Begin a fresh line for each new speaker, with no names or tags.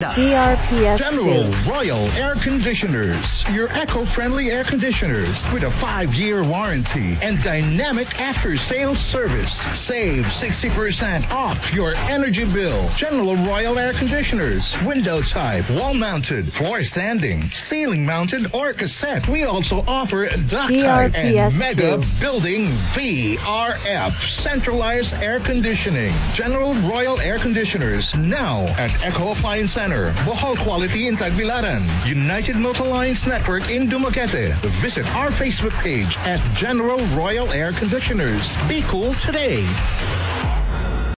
DRPS
General
2.
Royal Air Conditioners. Your eco-friendly air conditioners with a five-year warranty and dynamic after-sales service. Save 60% off your energy bill. General Royal Air Conditioners. Window type, wall-mounted, floor standing, ceiling mounted, or cassette. We also offer duct type and mega
2.
building VRF centralized air conditioning. General Royal Air Conditioners now at Echo Appliance Center, Bohol Quality in Tagbilaran, United Motor Lines Network in Dumaguete. Visit our Facebook page at General Royal Air Conditioners. Be cool today.